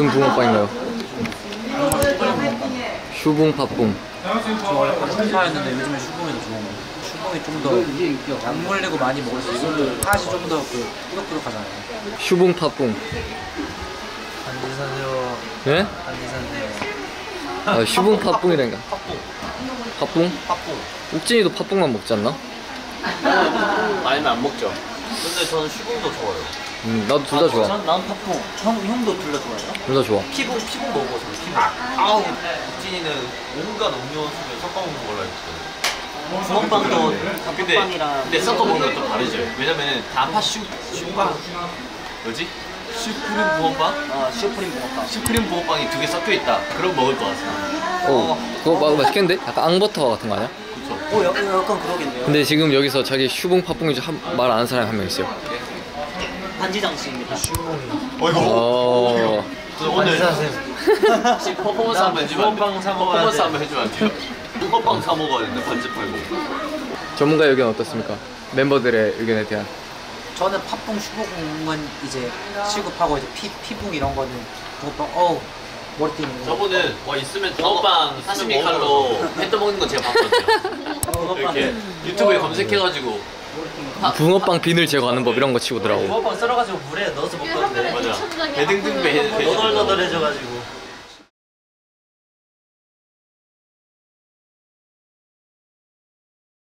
무슨 붕어빵인가요? 슈붕 팥붕 저 원래 팥붕파였는데 요즘에 슈붕이 더 좋은 거 슈붕이 좀더 약물내고 많이 먹을 수 있어요 팥이 좀더 그 꾸덕꾸덕하잖아요 슈붕 팥붕 안지 사세요 예? 안지 사세요 아, 슈붕 팥붕이라니까 팥붕. 팥붕? 팥붕. 욱진이도 팥붕만 먹지 않나? 아니면 안 먹죠. 근데 저는 슈붕도 좋아요. 음, 나도 둘 다 좋아 난, 난 팥붕 형, 형도 둘 다 좋아해요? 둘 다 좋아 피붕, 피붕 먹어서 피붕. 아우. 국진이는 온갖 음료 속에 섞어 먹는 걸로 알고 있거든. 붕어빵도 근데, 근데 섞어 먹는 건또 다르죠. 왜냐면은 단팥 슈, 슈빵. 뭐지? 슈크림 붕어빵? 아 슈크림 붕어빵 슈크림 붕어빵이 두 개 섞여 있다. 그럼 먹을 것 같아. 오 그거 마- 맛있겠는데? 약간 앙버터 같은 거 아니야? 그쵸. 오 약간, 약간 그러겠네요. 근데 지금 여기서 자기 슈붕 팥붕인 줄만 아는 사람이 한 명 있어요. 반지장 씨입니다. 어... 저 오늘 혹시 퍼포먼스 한번 해주면 퍼포먼스 돼. 한번 해주면 안 돼요? 붕어빵 사 먹어야 되는데 반지 팔고. 전문가 의견 어떻습니까? 멤버들의 의견에 대한. 저는 팥붕 슈붕은 이제 취급하고 이제 피, 피붕 이런 거는 붕어빵 어우 머리 거 저분은 뭐 있으면 붕어빵 사시미 칼로. 해 떠먹는 거 제가 봤거든요. 붕어빵 이렇게 유튜브에 검색해가지고 붕어빵 비늘 제거하는 법 이런 거 치고더라고 붕어빵 썰어가지고 물에 넣어서 먹던데 맞아. 배등등배 해. 너덜너덜해져가지고